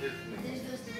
Disney.